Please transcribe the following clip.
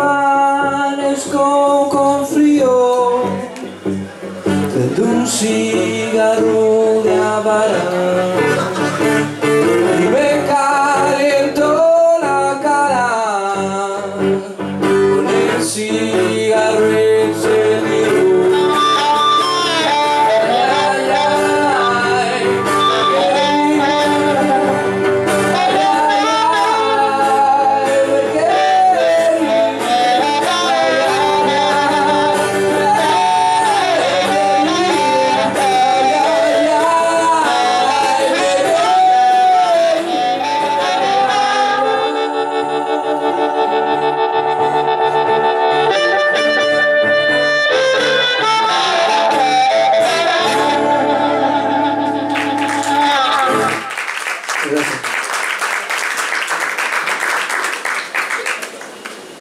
amanezco con frío. Prendo un cigarro de Habana Gracias.